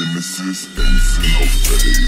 Genesis, Benson, no.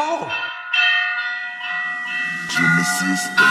home. Genesis.